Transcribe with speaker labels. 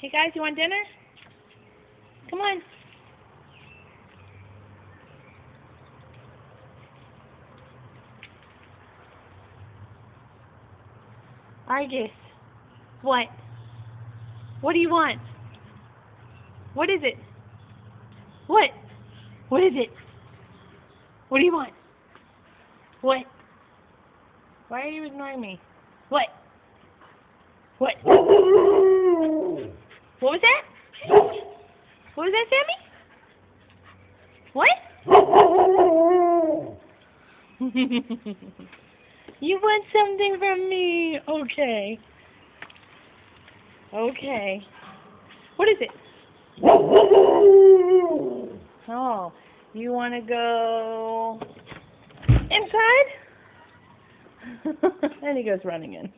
Speaker 1: Hey guys, you want dinner? Come on. Argus. What? What do you want? What is it? What? What is it? What do you want? What? Why are you ignoring me? What? What? What was that? What was that, Sammy? What? you want something from me? Okay. Okay. What is it? Oh, you want to go inside? and he goes running in.